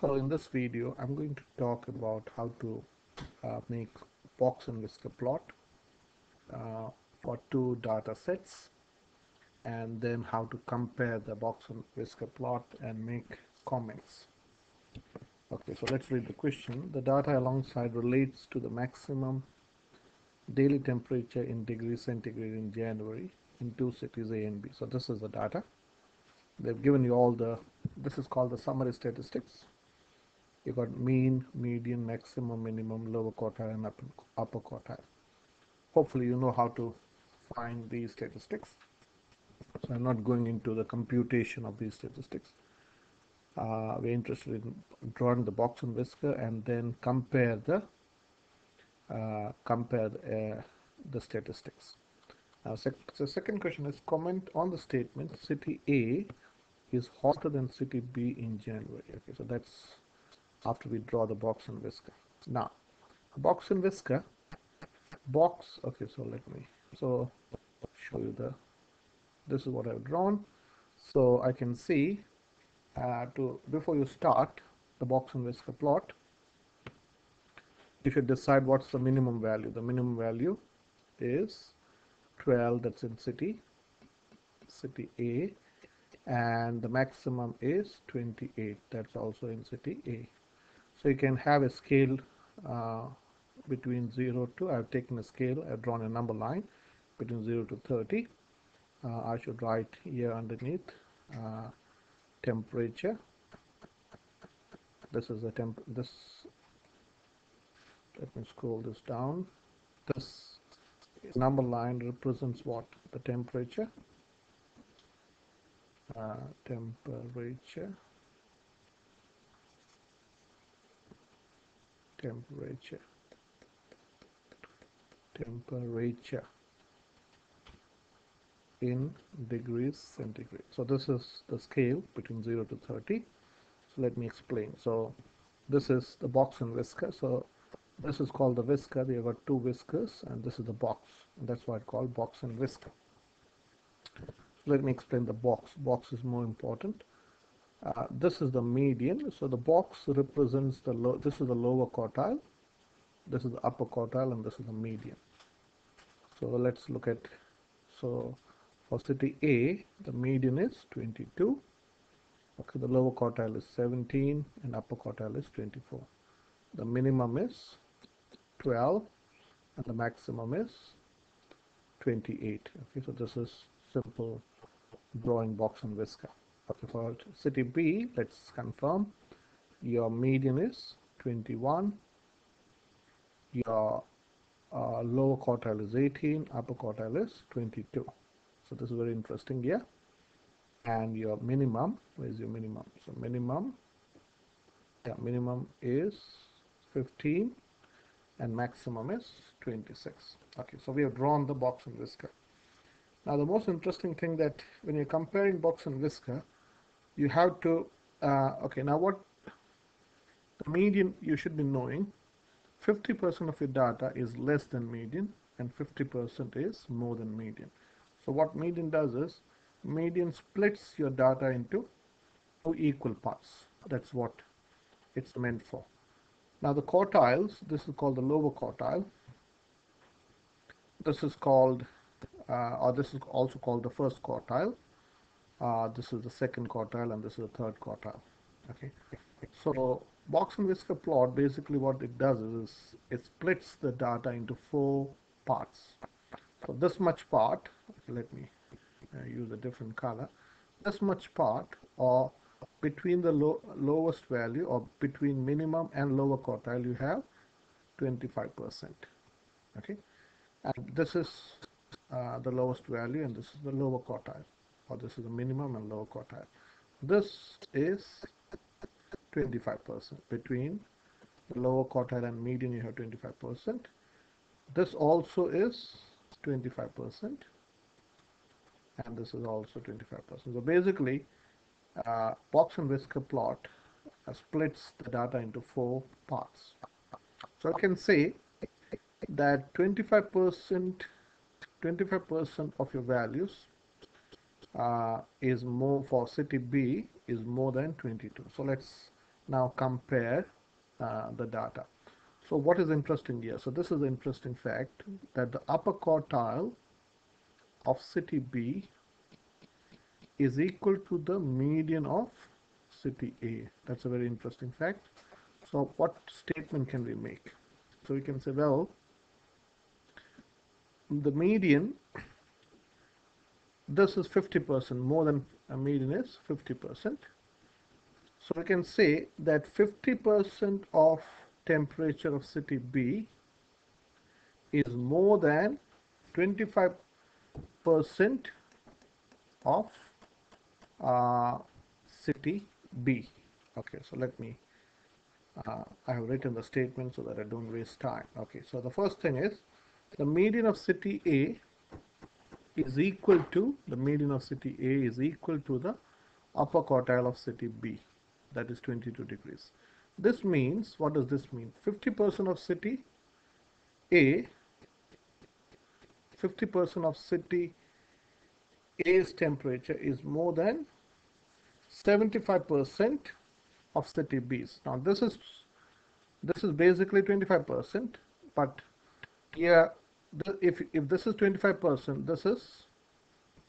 So in this video I'm going to talk about how to uh, make box and whisker plot uh, for two data sets and then how to compare the box and whisker plot and make comments. Okay, so let's read the question. The data alongside relates to the maximum daily temperature in degrees centigrade in January in two cities A and B. So this is the data. They've given you all the, this is called the summary statistics you got mean, median, maximum, minimum, lower quartile, and upper, upper quartile. Hopefully, you know how to find these statistics. So I'm not going into the computation of these statistics. Uh, we're interested in drawing the box and whisker and then compare the uh, compare the, uh, the statistics. Now, sec the second question is comment on the statement city A is hotter than city B in January. Okay, so that's after we draw the box and whisker. Now, a box and whisker, box, okay, so let me, so show you the, this is what I've drawn. So I can see, uh, to before you start the box and whisker plot, you should decide what's the minimum value. The minimum value is 12, that's in city, city A, and the maximum is 28, that's also in city A. So you can have a scale uh, between 0 to, I've taken a scale, I've drawn a number line between 0 to 30. Uh, I should write here underneath uh, temperature. This is the temp, this, let me scroll this down. This number line represents what? The temperature. Uh, temperature temperature. Temperature in degrees centigrade. So this is the scale between 0 to 30 so let me explain. So this is the box and whisker. So this is called the whisker. We have got two whiskers and this is the box. That's why it's called box and whisker. So let me explain the box. Box is more important uh, this is the median. So the box represents the low, this is the lower quartile, this is the upper quartile, and this is the median. So let's look at, so for city A, the median is 22. Okay, the lower quartile is 17 and upper quartile is 24. The minimum is 12 and the maximum is 28. Okay, so this is simple drawing box and whisker. Okay, for city B, let's confirm your median is 21, your uh, lower quartile is 18, upper quartile is 22. So this is very interesting here. And your minimum, where is your minimum? So minimum, yeah, minimum is 15 and maximum is 26. Okay, so we have drawn the box and whisker. Now the most interesting thing that when you're comparing box and whisker, you have to uh, okay now what the median you should be knowing 50% of your data is less than median and 50% is more than median. So what median does is median splits your data into two equal parts. That's what it's meant for. Now the quartiles this is called the lower quartile. This is called uh, or this is also called the first quartile uh, this is the second quartile and this is the third quartile. Okay? So box and whisker plot basically what it does is it splits the data into four parts. So this much part let me uh, use a different color. This much part or between the low, lowest value or between minimum and lower quartile you have 25 percent. Okay? And this is uh, the lowest value and this is the lower quartile or this is the minimum and lower quartile. This is 25% between the lower quartile and median you have 25%. This also is 25% and this is also 25%. So basically uh, box and whisker plot uh, splits the data into four parts. So I can say that 25% 25% of your values uh, is more for city B is more than 22 so let's now compare uh, the data. So what is interesting here? So this is the interesting fact that the upper quartile of city B is equal to the median of city A. That's a very interesting fact. So what statement can we make? So we can say, well, the median, this is 50%, more than a median is 50%. So we can say that 50% of temperature of city B is more than 25% of uh, city B. Okay, so let me, uh, I have written the statement so that I don't waste time. Okay, so the first thing is the median of city A is equal to, the median of city A is equal to the upper quartile of city B, that is 22 degrees. This means, what does this mean? 50% of city A, 50% of city A's temperature is more than 75% of city B's. Now this is this is basically 25%, but here if if this is 25%, this is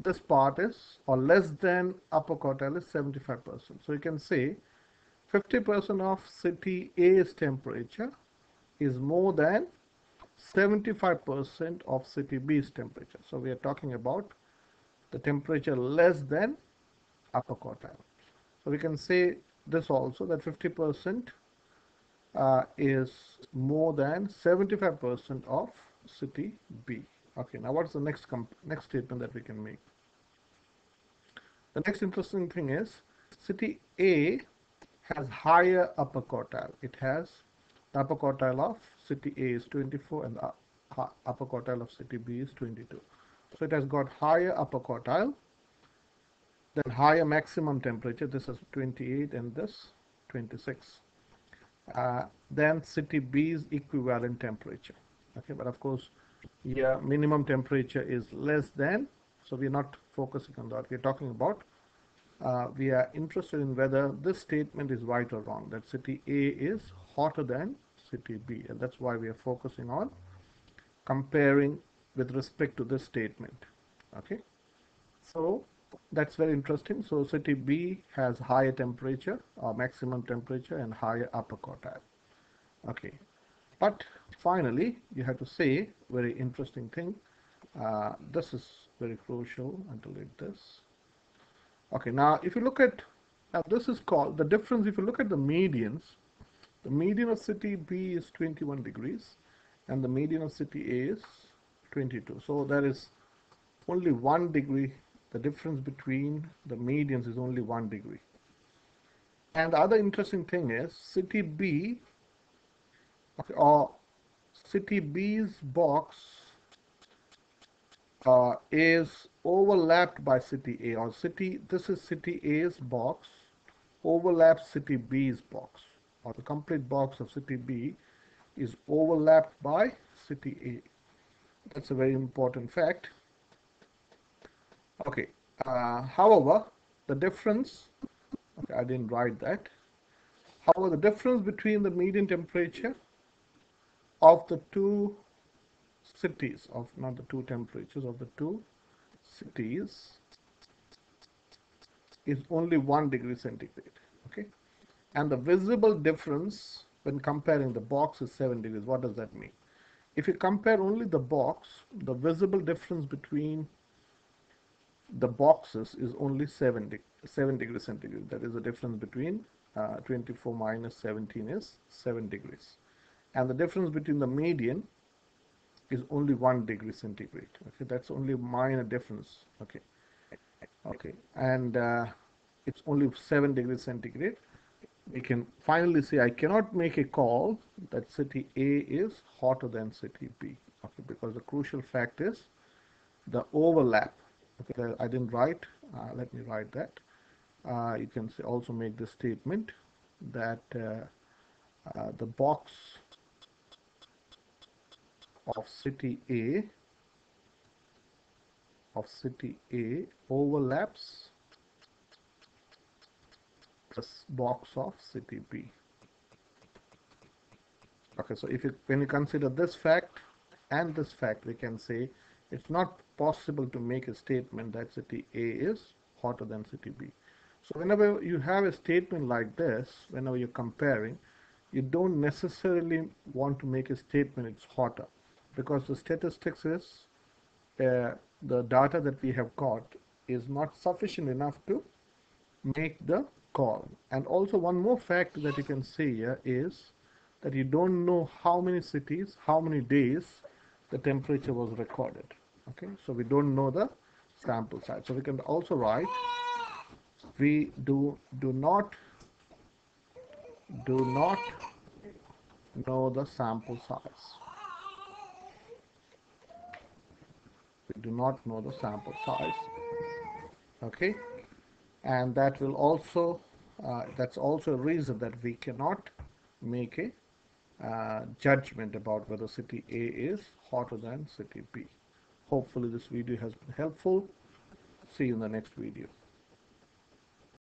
this part is or less than upper quartile is 75%. So you can say 50% of city A's temperature is more than 75% of city B's temperature. So we are talking about the temperature less than upper quartile. So we can say this also that 50% uh, is more than 75% of city B. Okay, now what's the next next statement that we can make? The next interesting thing is city A has higher upper quartile. It has the upper quartile of city A is 24 and the upper quartile of city B is 22. So it has got higher upper quartile, then higher maximum temperature. This is 28 and this 26. Uh, then city B's equivalent temperature. Okay, but of course, yeah, minimum temperature is less than. So we're not focusing on that. We're talking about uh, we are interested in whether this statement is right or wrong, that city A is hotter than city B. And that's why we are focusing on comparing with respect to this statement. Okay. So that's very interesting. So city B has higher temperature or maximum temperature and higher upper quartile. Okay. But finally, you have to say very interesting thing. Uh, this is very crucial until it this. Okay, now if you look at, now this is called, the difference, if you look at the medians, the median of city B is 21 degrees and the median of city A is 22. So there is only one degree, the difference between the medians is only one degree. And the other interesting thing is city B, okay, or city B's box uh, is overlapped by city A. Or city this is city A's box overlaps city B's box. Or the complete box of city B is overlapped by city A. That's a very important fact. Okay uh, however the difference okay, I didn't write that. However the difference between the median temperature of the two cities of not the two temperatures of the two cities is only one degree centigrade okay? And the visible difference when comparing the box is 7 degrees. What does that mean? If you compare only the box the visible difference between the boxes is only 7 de 7 degrees centigrade. That is the difference between uh, 24 minus 17 is 7 degrees and the difference between the median is only one degree centigrade. Okay that's only a minor difference. Okay. Okay. And uh, it's only seven degrees centigrade. We can finally say I cannot make a call that city A is hotter than city B. Okay because the crucial fact is the overlap. Okay I didn't write. Uh, let me write that. Uh, you can also make the statement that uh, uh the box of city A of city A overlaps this box of city B. Okay, so if you when you consider this fact and this fact, we can say it's not possible to make a statement that city A is hotter than city B. So whenever you have a statement like this, whenever you're comparing, you don't necessarily want to make a statement it's hotter because the statistics is uh, the data that we have got is not sufficient enough to make the call. And also one more fact that you can see here is that you don't know how many cities, how many days the temperature was recorded. Okay, so we don't know the sample size. So we can also write we do do not do not know the sample size. Do not know the sample size. Okay, and that will also uh, that's also a reason that we cannot make a uh, judgment about whether city A is hotter than city B. Hopefully this video has been helpful. See you in the next video.